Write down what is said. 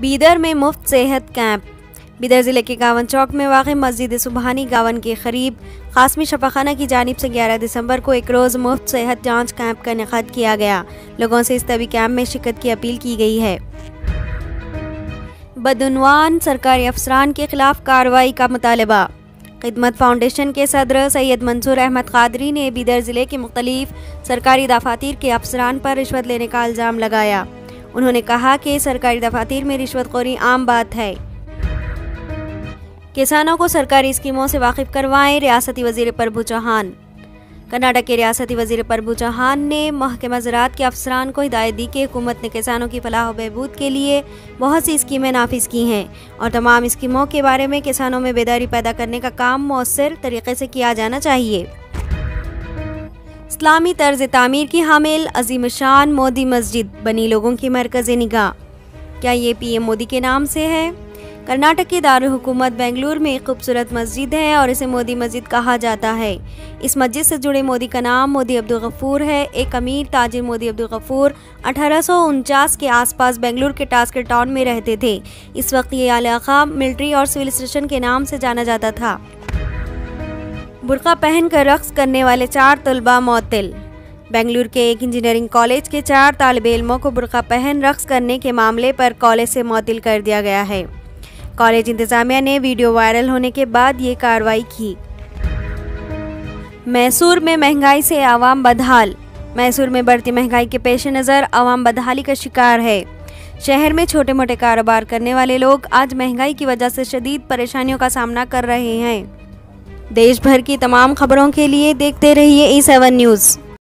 बीदर में मुफ़्त सेहत कैंप। बीदर ज़िले के गावन चौक में वाक़ मस्जिद सुबहानी गावन के करीब कासमी शफाखाना की जानब से 11 दिसंबर को एक रोज़ मुफ़्त सेहत जाँच कैंप का इनका किया गया। लोगों से इस तभी कैंप में शिरकत की अपील की गई है। बदनवान सरकारी अफसरान के खिलाफ कार्रवाई का मुतालबा। खिदमत फाउंडेशन के सदर सैयद मंसूर अहमद कादरी ने बीदर ज़िले के मुख्तलिफ़ सरकारी दफातर के अफसरान पर रिश्वत लेने का इल्ज़ाम लगाया। उन्होंने कहा कि सरकारी दफातर में रिश्वतखोरी आम बात है। किसानों को सरकारी स्कीमों से वाकिफ करवाएँ रियासती वज़ीर प्रभु चौहान। कर्नाटक के रियासती वज़ीर प्रभु चौहान ने महकमा ज़रात के अफसरान को हिदायत दी कि हुकूमत ने किसानों की फलाह बहबूद के लिए बहुत सी स्कीमें नाफिज की हैं और तमाम स्कीमों के बारे में किसानों में बेदारी पैदा करने का काम मौसर तरीके से किया जाना चाहिए। इस्लामी तर्ज तमीर की हामिल, अजीम शान, मोदी मस्जिद, बनी लोगों की मरकज़ निगाह। क्या ये पीएम मोदी के नाम से है? कर्नाटक की दारकूमत बेंगलुरु में एक खूबसूरत मस्जिद है और इसे मोदी मस्जिद कहा जाता है। इस मस्जिद से जुड़े मोदी का नाम मोदी अब्दुल गफूर है। एक अमीर, ताजिर मोदी अब्दुल गफूर अठारह सौ उनचास के आसपास बेंगलुरु के टास्कर टाउन में रहते थे। इस वक्त ये इलाका मिलिट्री और सिविल स्टेशन के नाम से जाना जाता था। बुरका पहन कर रक्स करने वाले चार तलबा मअतल बेंगलुरु के एक इंजीनियरिंग कॉलेज के चार तालब इलमों को बुरका पहन रक्स करने के मामले पर कॉलेज से मअतल कर दिया गया है। कॉलेज इंतज़ामिया ने वीडियो वायरल होने के बाद ये कार्रवाई की। मैसूर में महँगाई से आवाम बदहाल। मैसूर में बढ़ती महँगाई के पेश नज़र आवाम बदहाली का शिकार है। शहर में छोटे मोटे कारोबार करने वाले लोग आज महँगाई की वजह से शदीद परेशानियों का सामना कर रहे हैं। देश भर की तमाम खबरों के लिए देखते रहिए ई सेवन न्यूज़